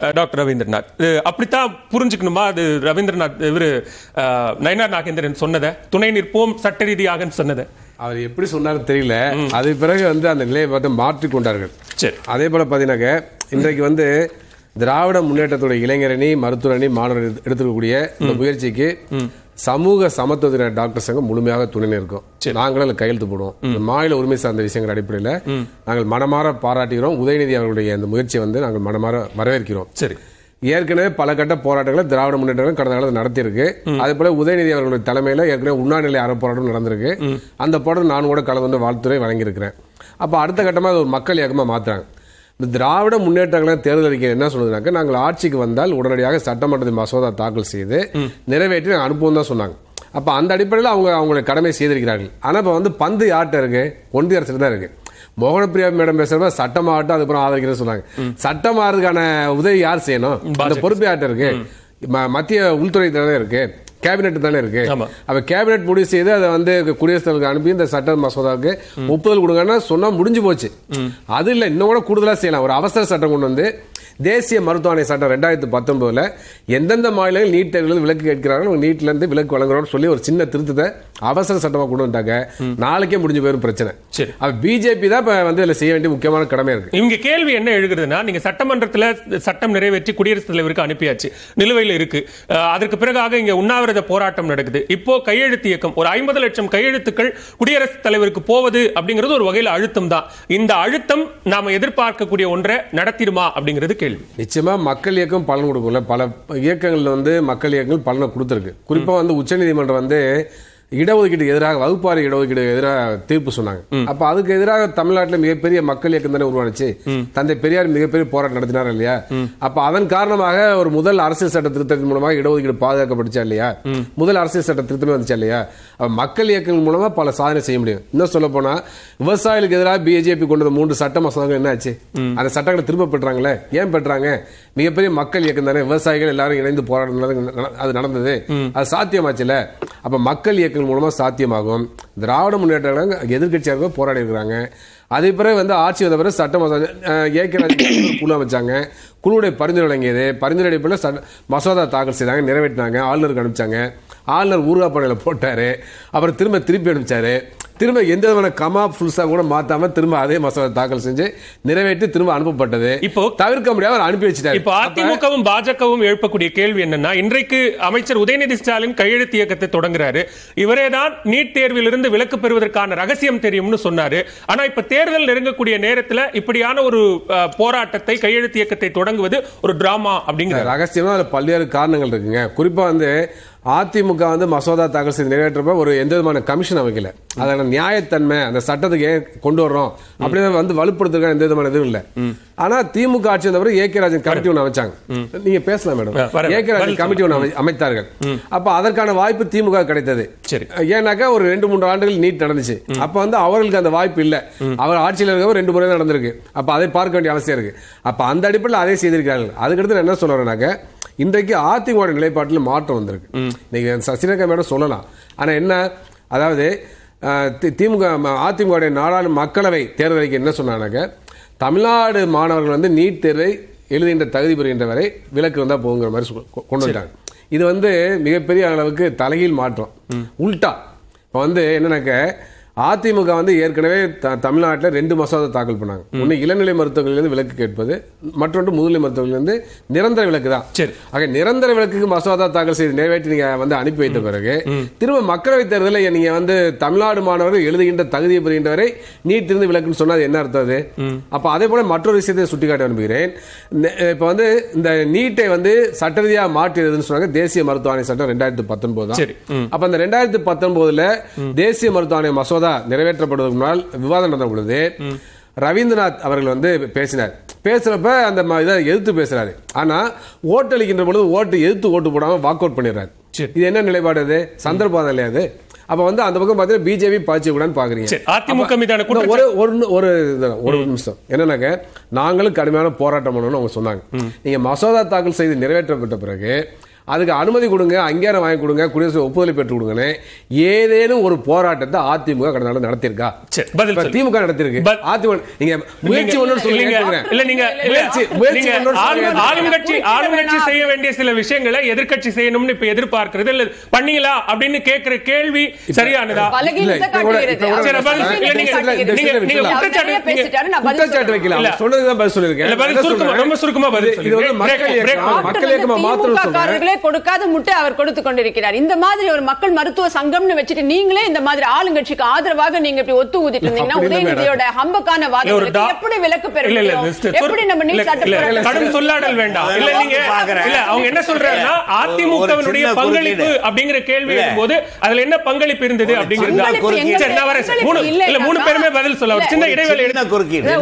Doctor Rabindranath. இது அப்படித்தான் புரிஞ்சுக்கணுமா? அது ரவீந்திரநாத் இவரு நயினார் நாகேந்திரன் சொன்னதை. துணை நிற்போம் சட்ட ரீதியாகன்னு சொன்னதை. அவர் எப்படி சொன்னாலும் தெரியல. அது பிறகு வந்து அந்த நிலையை பார்த்து மாற்றிக் கொண்டார்கள். சரி. அதே போல பார்த்தீங்கன்னாக்க இன்றைக்கு வந்து திராவிட முன்னேற்றத்துடைய இளைஞரணி மருத்துவ அணி மாணவர் எடுத்து- எடுத்துக்கக்கூடிய இந்த முயற்சிக்கு சமூக சமத்துவ டாக்டர் சங்கம் முழுமையாக துணை நிற்கும் நாங்களும் அதில் கையெழுத்து போடுவோம். மாநில உரிமை சார்ந்த விஷயங்கள் அடிப்படையில் நாங்கள் மனமாற பாராட்டுகிறோம். உதயநிதி அவர்களுடைய இந்த முயற்சியை வந்து நாங்கள் மனமாற வரவேற்கிறோம். சரி. ஏற்கனவே பல கட்ட போராட்டங்களை திராவிட முன்னேற்றம் கடந்த காலத்தில் நடத்தியிருக்கு. அதே போல உதயநிதி அவர்களுடைய தலைமையில் ஏற்கனவே உண்ணாநிலை அற போராட்டம் நடந்திருக்கு. அந்த போராட்டம் நான் கூட கலந்து வாழ்த்துறை வழங்கியிருக்கிறேன். அப்போ அடுத்த கட்டமாக அது ஒரு மக்கள் இயக்கமாக மாத்துறாங்க. இந்த திராவிட முன்னேற்றங்களை தேர்தல் அறிக்கை என்ன சொல்லுதுனாக்க நாங்கள் ஆட்சிக்கு வந்தால் உடனடியாக சட்டமன்றத்தில் மசோதா தாக்கல் செய்து நிறைவேற்றி நாங்கள் அனுப்புவோம் தான் சொன்னாங்க. அப்போ அந்த அடிப்படையில் அவங்க அவங்களுடைய கடமை செய்திருக்கிறார்கள். ஆனால் இப்போ வந்து பந்து யார்கிட்ட இருக்கு? ஒன்றிய அரசுல தான் இருக்கு. மோகனப்பிரியா மேடம் பேசுறப்ப சட்டமாகட்டும் அதுக்கப்புறம் ஆதரிக்கிறேன்னு சொன்னாங்க. சட்டமாறதுக்கான உதவி யார் செய்யணும்? அந்த பொறுப்பு யார்கிட்ட இருக்கு? மத்திய உள்துறை தானே இருக்கு. கேபினெட் தானே இருக்கு. ஆமா. அப்ப கேபினெட் முடிவு செய்து அதை வந்து குடியரசுத் தலைவருக்கு அனுப்பி இந்த சட்ட மசோதாவுக்கு ஒப்புதல் கொடுங்கன்னா சொன்னா முடிஞ்சு போச்சு. அது இல்ல இன்னும் கூட கூடுதலா செய்யலாம். ஒரு அவசர சட்டம் கொண்டு வந்து தேசிய மருத்துவ ஆணைய சட்டம் ரெண்டாயிரத்தி பத்தொன்பதுல எந்தெந்த மாநிலங்கள் நீட் தேர்வில் விலக்கு நீட்ல இருந்து விலக்கு வழங்குறோம்னு சொல்லி ஒரு சின்ன திருத்தத்தை அவசர சட்டமா கொண்டு வந்துட்டாங்க. நாளைக்கே முடிஞ்சு போயிரும் பிரச்சனை. சரி. அப்ப பிஜேபி தான் இப்ப வந்து இதுல செய்ய வேண்டிய முக்கியமான கடமை இருக்கு. இவங்க கேள்வி என்ன எழுகிறதுனா நீங்க சட்டமன்றத்துல சட்டம் நிறைவேற்றி குடியரசுத் தலைவருக்கு அனுப்பியாச்சு. நிலுவையில் இருக்கு. அதற்கு பிறகாக இங்க உண்ணாவிரத போராட்டம் நடக்குது. இப்போ கையெழுத்து இயக்கம் ஒரு ஐம்பது லட்சம் கையெழுத்துக்கள் குடியரசுத் தலைவருக்கு போவது அப்படிங்கிறது ஒரு வகையில் அழுத்தம் தான். இந்த அழுத்தம் நாம எதிர்பார்க்கக்கூடிய ஒன்றை நடத்திடுமா அப்படிங்கிறது கேள்வி. நிச்சயமா மக்கள் இயக்கம் பலன் கொடுக்கல பல இயக்கங்கள்ல வந்து மக்கள் இயக்கங்கள் பலனை கொடுத்துருக்கு. குறிப்பா வந்து உச்சநீதிமன்றம் வந்து இடஒதுக்கீட்டுக்கு எதிராக வகுப்பாறை இடஒதுக்கீடு எதிராக தீர்ப்பு சொன்னாங்க. அப்ப அதுக்கு எதிராக தமிழ்நாட்டில் மிகப்பெரிய மக்கள் இயக்கம் தானே உருவானுச்சு. தந்தை பெரியார் மிகப்பெரிய போராட்டம் நடத்தினார் இல்லையா? அப்ப அதன் காரணமாக ஒரு முதல் அரசியல் சட்ட திருத்தத்தின் மூலமாக இடஒதுக்கீடு பாதுகாக்கப்பட்டுச்சா இல்லையா? முதல் அரசியல் சட்ட திருத்தமே வந்துச்சா இல்லையா? மக்கள் இயக்கங்கள் மூலமா பல சாதனை செய்ய முடியும். இன்னும் சொல்ல போனா விவசாயிகளுக்கு எதிராக பிஜேபி கொண்டு மூன்று சட்ட மசோதாக்கள் என்ன ஆச்சு அந்த சட்டங்களை திரும்ப பெற்றாங்களே? ஏன் பெற்றாங்க? மிகப்பெரிய மக்கள் இயக்கம் தானே. விவசாயிகள் எல்லாரும் இணைந்து போராட்டம் அது நடந்தது. அது சாத்தியமாச்சுல அப்போ மக்கள் இயக்கங்கள் மூலமாக சாத்தியமாகும். திராவிட முன்னேற்ற எதிர்கட்சியாக போராடி இருக்கிறாங்க. அதே பிறகு வந்து ஆட்சி வந்த பிறகு சட்டம் மசோதா ஏற்கனவே குழு அமைச்சாங்க. குழுவுடைய பரிந்துரை வழங்கியது. பரிந்துரை அடிப்படையில் சட்ட மசோதா தாக்கல் செய்தாங்க நிறைவேற்றினாங்க. ஆளுநருக்கு அனுப்பிச்சாங்க. ஆளுநர் ஊர்காப்படையில் போட்டார். அப்புறம் திரும்ப திருப்பி அனுப்பிச்சாரு. திரும்ப எந்த விதமான கமா ஃபுல்ஸா கூட மாத்தாம திரும்ப அதே மசோதா தாக்கல் செஞ்சு நிறைவேற்றி திரும்ப அனுப்பப்பட்டது. இப்போ தவிர்க்க அவர் அனுப்பி வச்சுட்டாரு. இப்போ அதிமுகவும் பாஜகவும் எழுப்பக்கூடிய கேள்வி என்னன்னா இன்றைக்கு அமைச்சர் உதயநிதி ஸ்டாலின் கையெழுத்து இயக்கத்தை தொடங்குறாரு. இவரே தான் நீட் தேர்விலிருந்து விலக்கு பெறுவதற்கான ரகசியம் தெரியும்னு சொன்னாரு. ஆனா இப்ப தேர்தல் நெருங்கக்கூடிய நேரத்துல இப்படியான ஒரு போராட்டத்தை கையெழுத்து இயக்கத்தை தொடங்குவது ஒரு டிராமா அப்படிங்கிறார். ரகசியமா அதுல பல்வேறு காரணங்கள் இருக்குங்க. குறிப்பா வந்து அதிமுக வந்து மசோதா தாக்கல் செய்து நிறைவேற்றப்ப ஒரு எந்த விதமான கமிஷன் அமைக்கல. அதோட நியாயத்தன்மை அந்த சட்டத்துக்கு ஏன் கொண்டு வர்றோம்? அப்படின்னு வந்து வலுப்படுத்துறதுக்கு எந்த விதமான இதுவும் இல்ல. ஆனா திமுக ஆட்சி பிறகு ஏ கே ராஜன் கமிட்டி ஒன்று அமைச்சாங்க. நீங்க பேசலாம் madam. A K Rajan committee ஒன்று அமை- அமைத்தார்கள். அப்ப அதற்கான வாய்ப்பு திமுக கிடைத்தது. சரி. ஏன்னாக்கா ஒரு ரெண்டு மூன்று ஆண்டுகள் நீட் நடந்துச்சு. அப்ப வந்து அவர்களுக்கு அந்த வாய்ப்பு இல்ல. அவர் ஆட்சியில் இருக்கவர் ரெண்டு முறை தான் நடந்திருக்கு. அப்ப அதை பார்க்க வேண்டிய அவசியம் இருக்கு. அப்ப அந்த அடிப்படையில் அதை செய்திருக்கிறார்கள். அதுக்கடுத்து நான் என்ன சொல்ல வரேனாக்க இன்றைக்கு அதிமுக நிலைப்பாட்டில் மாற்றம் வந்திருக்கு. இன்னைக்கு சசிரேகா மேடம் சொல்லலாம். ஆனா என்ன அதாவது திமுக ம- அதிமுக நாடாளு மக்களவை தேர்தல் அறிக்கை என்ன சொன்னாங்க? தமிழ்நாடு மாணவர்கள் வந்து நீட் தேர்வை எழுதுகின்ற தகுதி பெறுகின்ற வரை விலக்கு வந்தா போகுங்கிற மாதிரி கொண்டு வந்துட்டாங்க இது வந்து மிகப்பெரிய அளவுக்கு தலைகீழ் மாற்றம். உல்டா. இப்போ வந்து என்னன்னாக்க அதிமுக வந்து ஏற்கனவே த- தமிழ்நாட்டில் ரெண்டு மசோதா தாக்கல் பண்ணாங்க. ஒன்று இளநிலை மருத்துவர்களிலிருந்து விலக்கு கேட்பது மற்றொன்று முதுநிலை மருத்துவர்களிலிருந்து நிரந்தர விலக்கு தான். சரி. ஆக நிரந்தர விலக்குக்கு மசோதா தாக்கல் செய்து நிறைவேற்றி நீங்க வந்து அனுப்பி வைத்த பிறகு திரும்ப மக்களவைத் தேர்தலில் நீங்க வந்து தமிழ்நாடு மாணவர்கள் எழுதுகின்ற தகுதியை பெறுகின்ற வரை நீட் இருந்து விலக்குன்னு சொன்னா அது என்ன அர்த்தம் அது? அப்ப அதே போல மற்றொரு விஷயத்தை சுட்டிக்காட்ட அனுப்புகிறேன் இப்ப வந்து இந்த நீட்டை வந்து சட்ட ரீதியாக மாற்றியதுன்னு சொன்னாங்க தேசிய மருத்துவ ஆணைய சட்டம் ரெண்டாயிரத்தி பத்தொன்பது தான். அப்ப அந்த ரெண்டாயிரத்தி பத்தொன்பதுல தேசிய மருத்துவ ஆணைய மசோதா நிறைவேற்றப்படுவதற்கு முன்னால் விவாதம் நடந்த பொழுது ரவீந்திரநாத் அவர்கள் வந்து பேசினார். பேசுறப்ப அந்த இதை எதிர்த்து பேசுறாரு. ஆனா ஓட்டளிக்கின்ற பொழுது ஓட்டு எதிர்த்து ஓட்டு போடாம வாக் அவுட் பண்ணிடுறாரு. இது என்ன நிலைப்பாடு அது? சந்தர்ப்பம் இல்லையா அது? அப்ப வந்து அந்த பக்கம் பார்த்தீங்கன்னா பிஜேபி பாய்ச்சி கூடான்னு பாக்குறீங்க. அதிமுக மீதான ஒரு ஒரு ஒரு ஒரு நிமிஷம். என்னன்னாக்க நாங்களும் கடுமையான போராட்டம் பண்ணணும்னு அவங்க சொன்னாங்க. நீங்க மசோதா தாக்கல் செய்து நிறைவேற்றப்பட்ட பிறகு அதுக்கு அனுமதி கொடுங்க அங்கீகாரம் வாங்கி கொடுங்க குடியரசு ஒப்புதலை பெற்று கொடுங்கன்னு ஏதேனும் ஒரு போராட்டத்தை அதிமுக கடந்த நாள் நடத்தியிருக்கா சரி, பதில். திமுக நடத்திருக்கு அதிமுக நீங்க முயற்சி ஒன்று சொல்லுங்க. இல்ல நீங்க முயற்சி- முயற்சி. ஆளுங்கட்சி ஆளுங்கட்சி. செய்ய வேண்டிய சில விஷயங்களை எதிர்க்கட்சி செய்யணும்னு இப்ப எதிர்பார்க்கிறது இல்ல பண்ணீங்களா அப்படின்னு கேட்கிற கேள்வி சரியானதா குற்றச்சாட்டு- நிறைய பேசிட்டாரு, நான் பதில் குற்றச்சாட்டு சொல்றேன். வைக்கல இல்ல. அவர் சொன்னதுதான் பதில் சொல்லியிருக்கேன். ரொம்ப சுருக்கமா பதில். மக்கள். இயக்கம் மாற்றணும்னு சொல்றேன் கொடுக்காத முட்டை அவர் கொடுத்து கொண்டிருக்கிறார். இந்த மாதிரி ஒரு மக்கள் மருத்துவ சங்கம்னு வச்சுட்டு நீங்களே இந்த மாதிரி ஆளுங்கட்சிக்கு ஆதரவாக நீங்க இப்படி ஒத்து ஊதிட்டு இருந்தீங்கன்னா உதயநிதியோட ஹம்பக்கான டா- எப்படி விலக்கு பெற இல்ல, இல்ல, முடியும்? மிஸ்டர் எப்படி நம்ம போராட்டம் கடும் சொல்லாடல் வேண்டாம். இல்ல நீங்க. இல்ல அவங்க என்ன சொல்றாங்கன்னா அதிமுகவினுடைய பங்களிப்பு. அப்படிங்கிற கேள்வி. வரும்போது அதுல என்ன பங்களிப்பு இருந்தது அப்படிங்கிறது. மூணு இல்ல மூணு பேருமே பதில் சொல்ல சின்ன இடைவேளை எடுத்து குறுக்கீடு.